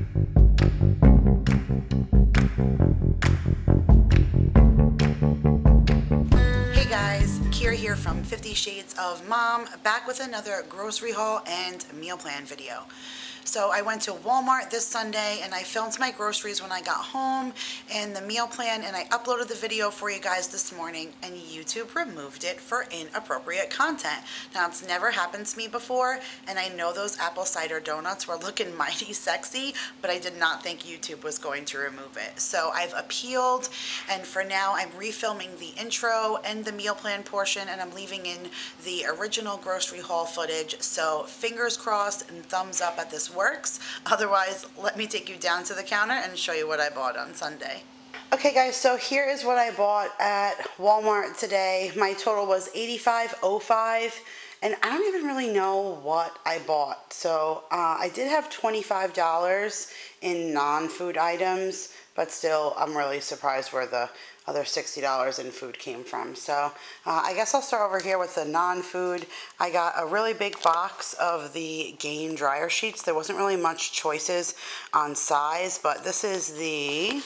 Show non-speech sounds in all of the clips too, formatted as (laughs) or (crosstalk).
Hey guys, Kira here from 50 Shades of Mom, back with another grocery haul and meal plan video. So I went to Walmart this Sunday and I filmed my groceries when I got home and the meal plan and I uploaded the video for you guys this morning and YouTube removed it for inappropriate content. Now it's never happened to me before and I know those apple cider donuts were looking (laughs) mighty sexy, but I did not think YouTube was going to remove it. So I've appealed and for now I'm refilming the intro and the meal plan portion and I'm leaving in the original grocery haul footage. So fingers crossed and thumbs up at this works. Otherwise, let me take you down to the counter and show you what I bought on Sunday. Okay guys, so here is what I bought at Walmart today. My total was 85.05 and I don't even really know what I bought. So uh, I did have $25 in non-food items, but still I'm really surprised where the other $60 in food came from. So uh, I guess I'll start over here with the non-food. I got a really big box of the Gain dryer sheets. There wasn't really much choices on size, but this is the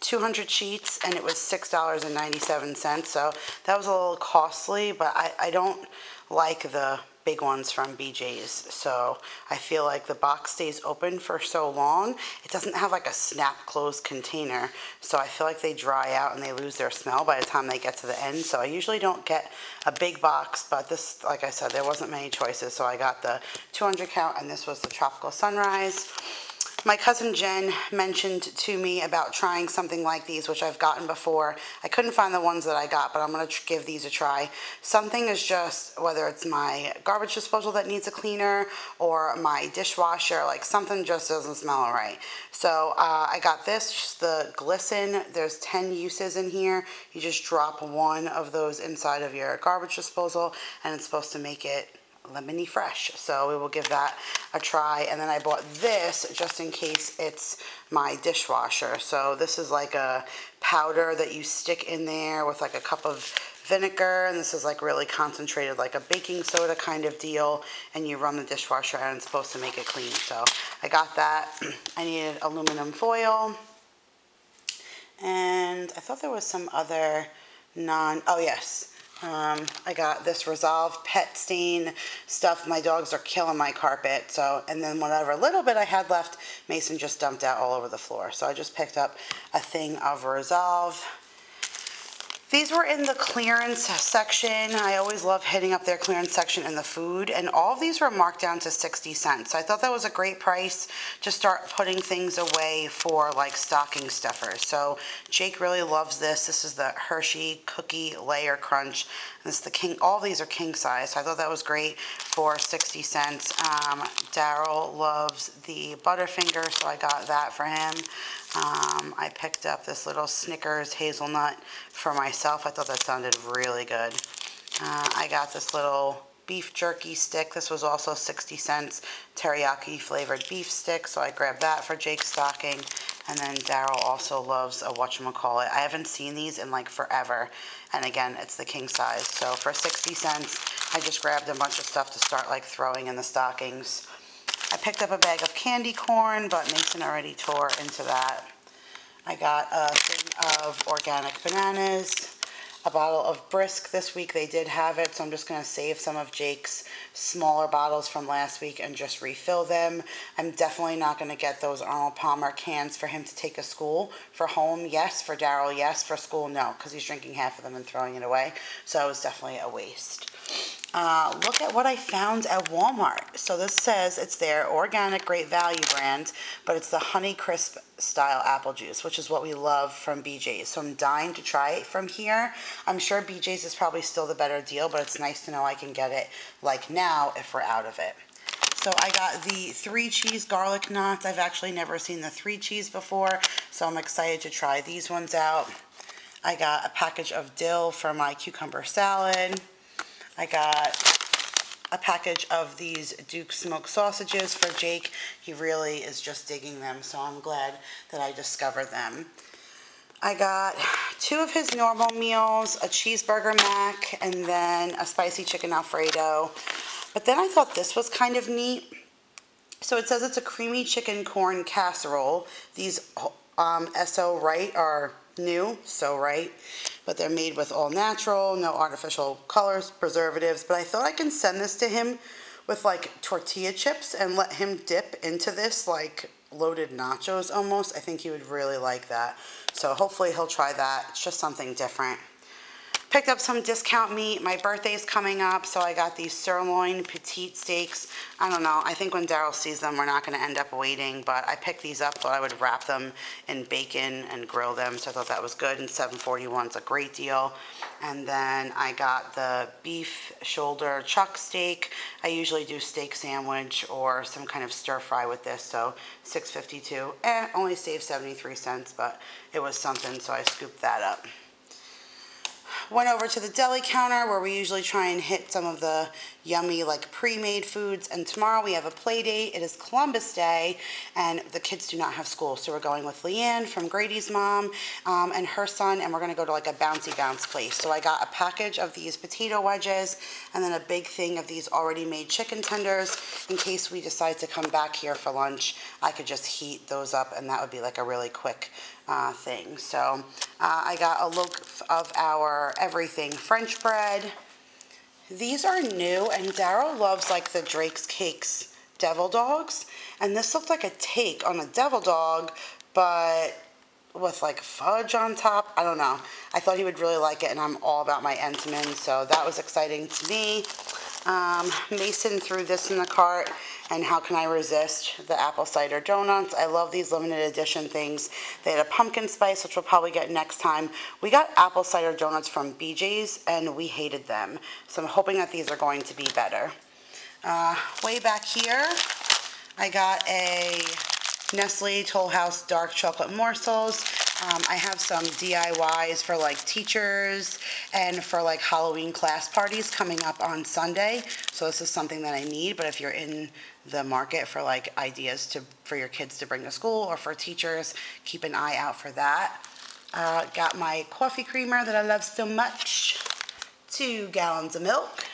200 sheets and it was $6.97. So that was a little costly, but I, I don't like the big ones from BJ's. So I feel like the box stays open for so long. It doesn't have like a snap closed container. So I feel like they dry out and they lose their smell by the time they get to the end. So I usually don't get a big box, but this, like I said, there wasn't many choices. So I got the 200 count and this was the Tropical Sunrise. My cousin Jen mentioned to me about trying something like these, which I've gotten before. I couldn't find the ones that I got, but I'm going to give these a try. Something is just, whether it's my garbage disposal that needs a cleaner or my dishwasher, like something just doesn't smell right. So uh, I got this, the Glisten. There's 10 uses in here. You just drop one of those inside of your garbage disposal and it's supposed to make it lemony fresh. So we will give that a try. And then I bought this just in case it's my dishwasher. So this is like a powder that you stick in there with like a cup of vinegar and this is like really concentrated like a baking soda kind of deal and you run the dishwasher and it's supposed to make it clean so I got that (clears throat) I needed aluminum foil and I thought there was some other non oh yes um, I got this Resolve Pet Stain stuff. My dogs are killing my carpet. So, and then whatever little bit I had left, Mason just dumped out all over the floor. So I just picked up a thing of Resolve. These were in the clearance section. I always love hitting up their clearance section in the food, and all of these were marked down to 60 cents. So I thought that was a great price to start putting things away for like stocking stuffers. So Jake really loves this. This is the Hershey Cookie Layer Crunch. This is the king, all these are king size. So I thought that was great for 60 cents. Um, Daryl loves the Butterfinger, so I got that for him. Um, I picked up this little Snickers hazelnut for myself. I thought that sounded really good. Uh, I got this little beef jerky stick. This was also 60 cents teriyaki flavored beef stick, so I grabbed that for Jake's stocking. And then Daryl also loves a whatchamacallit. I haven't seen these in like forever. And again, it's the king size. So for 60 cents, I just grabbed a bunch of stuff to start like throwing in the stockings. I picked up a bag of candy corn, but Mason already tore into that. I got a thing of organic bananas, a bottle of Brisk this week. They did have it, so I'm just going to save some of Jake's smaller bottles from last week and just refill them. I'm definitely not going to get those Arnold Palmer cans for him to take to school. For home, yes. For Daryl, yes. For school, no, because he's drinking half of them and throwing it away. So it was definitely a waste. Uh, look at what I found at Walmart. So this says it's their organic great value brand, but it's the Honey Crisp style apple juice, which is what we love from BJ's. So I'm dying to try it from here. I'm sure BJ's is probably still the better deal, but it's nice to know I can get it like now if we're out of it. So I got the three cheese garlic knots. I've actually never seen the three cheese before, so I'm excited to try these ones out. I got a package of dill for my cucumber salad. I got a package of these Duke smoked sausages for Jake. He really is just digging them, so I'm glad that I discovered them. I got two of his normal meals, a cheeseburger mac, and then a spicy chicken alfredo. But then I thought this was kind of neat. So it says it's a creamy chicken corn casserole. These um, So Right are new, So Right, but they're made with all natural, no artificial colors, preservatives. But I thought I can send this to him with like tortilla chips and let him dip into this like loaded nachos almost. I think he would really like that. So hopefully he'll try that. It's just something different. Picked up some discount meat. My birthday's coming up, so I got these sirloin petite steaks. I don't know. I think when Daryl sees them, we're not going to end up waiting, but I picked these up, thought I would wrap them in bacon and grill them, so I thought that was good, and 741 is a great deal. And then I got the beef shoulder chuck steak. I usually do steak sandwich or some kind of stir fry with this, so 652. Eh, only saved 73 cents, but it was something, so I scooped that up. Went over to the deli counter where we usually try and hit some of the yummy like pre-made foods. And tomorrow we have a play date. It is Columbus Day and the kids do not have school. So we're going with Leanne from Grady's mom um, and her son and we're going to go to like a bouncy bounce place. So I got a package of these potato wedges and then a big thing of these already made chicken tenders in case we decide to come back here for lunch. I could just heat those up and that would be like a really quick uh, thing. So uh, I got a look of our everything French bread. These are new and Daryl loves like the Drake's Cakes devil dogs. And this looked like a take on a devil dog, but with like fudge on top. I don't know. I thought he would really like it and I'm all about my Entenmann, so that was exciting to me. Um, Mason threw this in the cart and how can I resist the apple cider donuts. I love these limited edition things. They had a pumpkin spice, which we'll probably get next time. We got apple cider donuts from BJ's and we hated them. So I'm hoping that these are going to be better. Uh, way back here, I got a Nestle Toll House dark chocolate morsels. Um, I have some DIYs for like teachers and for like Halloween class parties coming up on Sunday. So this is something that I need, but if you're in the market for like ideas to for your kids to bring to school or for teachers, keep an eye out for that. Uh, got my coffee creamer that I love so much. Two gallons of milk.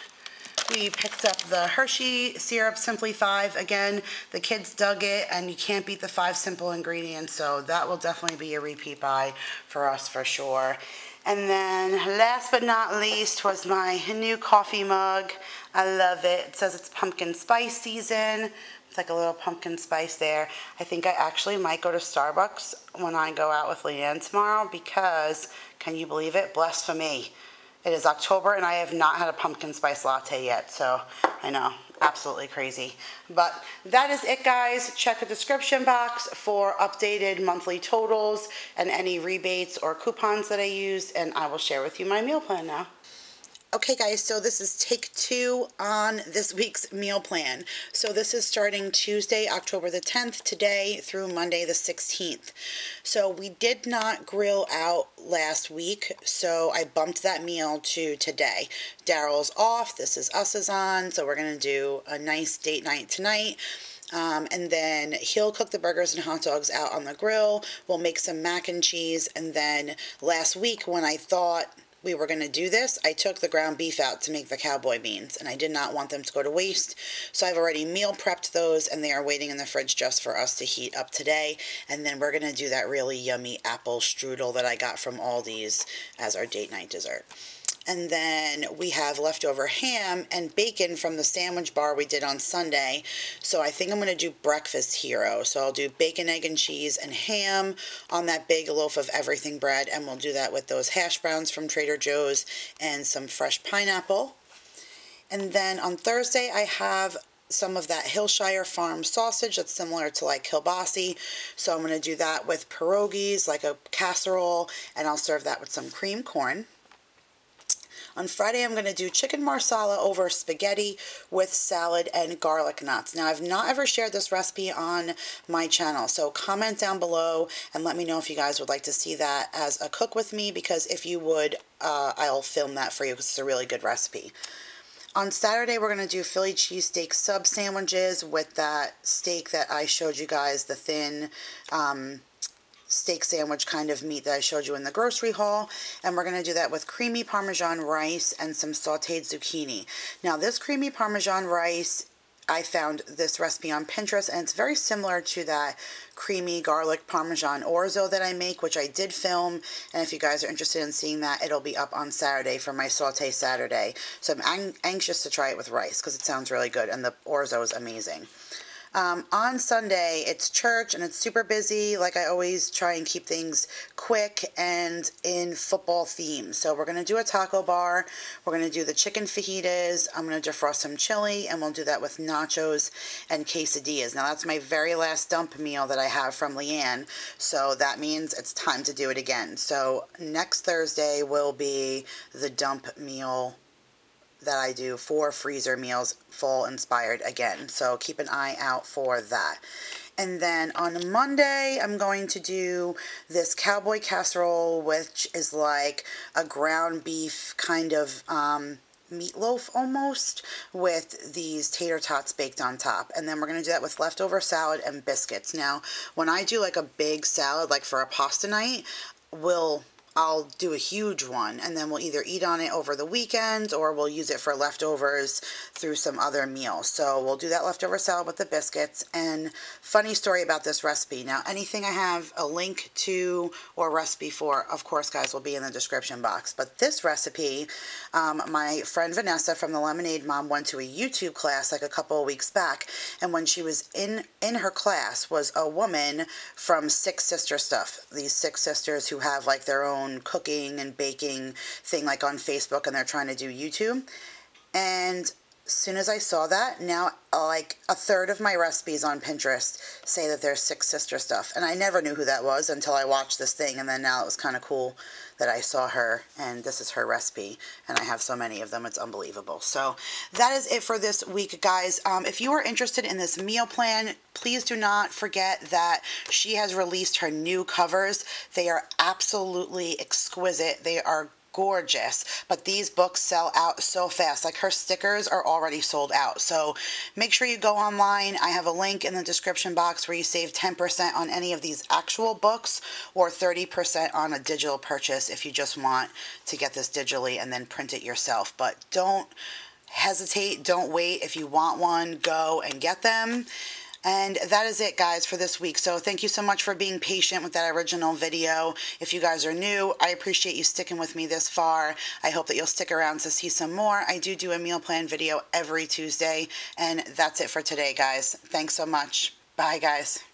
We picked up the Hershey Syrup Simply 5. Again, the kids dug it, and you can't beat the five simple ingredients, so that will definitely be a repeat buy for us for sure. And then last but not least was my new coffee mug. I love it. It says it's pumpkin spice season. It's like a little pumpkin spice there. I think I actually might go to Starbucks when I go out with Leanne tomorrow because, can you believe it? Blasphemy. It is October and I have not had a pumpkin spice latte yet, so I know, absolutely crazy. But that is it, guys. Check the description box for updated monthly totals and any rebates or coupons that I used, and I will share with you my meal plan now. Okay guys, so this is take two on this week's meal plan. So this is starting Tuesday, October the 10th, today through Monday the 16th. So we did not grill out last week, so I bumped that meal to today. Daryl's off, this is us is on, so we're to do a nice date night tonight. Um, and then he'll cook the burgers and hot dogs out on the grill. We'll make some mac and cheese. And then last week when I thought we were going to do this, I took the ground beef out to make the cowboy beans, and I did not want them to go to waste. So I've already meal prepped those, and they are waiting in the fridge just for us to heat up today. And then we're going to do that really yummy apple strudel that I got from Aldi's as our date night dessert. And then we have leftover ham and bacon from the sandwich bar we did on Sunday. So I think I'm going to do breakfast hero. So I'll do bacon, egg, and cheese and ham on that big loaf of everything bread. And we'll do that with those hash browns from Trader Joe's and some fresh pineapple. And then on Thursday, I have some of that Hillshire Farm sausage that's similar to like kielbasi. So I'm going to do that with pierogies, like a casserole, and I'll serve that with some cream corn. On Friday, I'm going to do chicken marsala over spaghetti with salad and garlic knots. Now, I've not ever shared this recipe on my channel, so comment down below and let me know if you guys would like to see that as a cook with me, because if you would, uh, I'll film that for you because it's a really good recipe. On Saturday, we're going to do Philly cheesesteak sub sandwiches with that steak that I showed you guys, the thin um, steak sandwich kind of meat that I showed you in the grocery haul. And we're going to do that with creamy Parmesan rice and some sauteed zucchini. Now this creamy Parmesan rice I found this recipe on Pinterest and it's very similar to that creamy garlic parmesan orzo that I make which I did film and if you guys are interested in seeing that it'll be up on Saturday for my saute Saturday so I'm anxious to try it with rice because it sounds really good and the orzo is amazing. Um, on Sunday, it's church and it's super busy. Like I always try and keep things quick and in football theme. So we're going to do a taco bar. We're going to do the chicken fajitas. I'm going to defrost some chili and we'll do that with nachos and quesadillas. Now that's my very last dump meal that I have from Leanne. So that means it's time to do it again. So next Thursday will be the dump meal that I do for freezer meals fall inspired again. So keep an eye out for that. And then on Monday, I'm going to do this cowboy casserole, which is like a ground beef kind of um, meatloaf almost with these tater tots baked on top. And then we're going to do that with leftover salad and biscuits. Now, when I do like a big salad, like for a pasta night, we'll I'll do a huge one and then we'll either eat on it over the weekend or we'll use it for leftovers through some other meal. So we'll do that leftover salad with the biscuits and funny story about this recipe. Now anything I have a link to or recipe for, of course guys, will be in the description box. But this recipe, um, my friend Vanessa from the Lemonade Mom went to a YouTube class like a couple of weeks back and when she was in, in her class was a woman from Six Sister Stuff. These six sisters who have like their own own cooking and baking thing like on Facebook and they're trying to do YouTube. And soon as I saw that, now like a third of my recipes on Pinterest say that there's Six Sister stuff. And I never knew who that was until I watched this thing. And then now it was kind of cool that I saw her and this is her recipe. And I have so many of them. It's unbelievable. So that is it for this week, guys. Um, if you are interested in this meal plan, please do not forget that she has released her new covers. They are absolutely exquisite. They are gorgeous. But these books sell out so fast. Like her stickers are already sold out. So make sure you go online. I have a link in the description box where you save 10% on any of these actual books or 30% on a digital purchase if you just want to get this digitally and then print it yourself. But don't hesitate. Don't wait. If you want one, go and get them. And that is it, guys, for this week. So thank you so much for being patient with that original video. If you guys are new, I appreciate you sticking with me this far. I hope that you'll stick around to see some more. I do do a meal plan video every Tuesday. And that's it for today, guys. Thanks so much. Bye, guys.